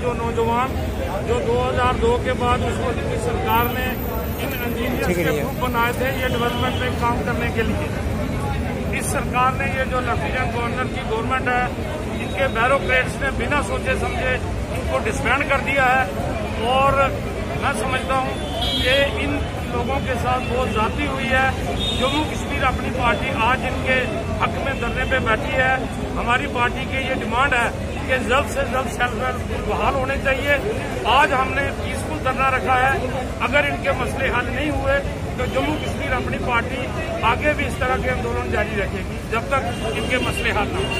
जो नौजवान जो 2002 के बाद उस वक्त की सरकार ने इन इंजीनियर्स के ग्रुप बनाए थे ये डेवलपमेंट में काम करने के लिए। इस सरकार ने ये जो लेफ्टिनेंट गवर्नर की गवर्नमेंट है इनके बैरोक्रेट्स ने बिना सोचे समझे इनको डिस्बैंड कर दिया है। और मैं समझता हूँ कि इन लोगों के साथ बहुत जाती हुई है। जम्मू कश्मीर अपनी पार्टी आज इनके हक में धरने पे बैठी है। हमारी पार्टी की ये डिमांड है कि जल्द से जल्द सेल्फ हेल्प बहाल होने चाहिए। आज हमने पीसफुल धरना रखा है। अगर इनके मसले हल नहीं हुए तो जम्मू कश्मीर अपनी पार्टी आगे भी इस तरह के आंदोलन जारी रखेगी, जब तक इनके मसले हल न हो।